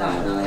下呢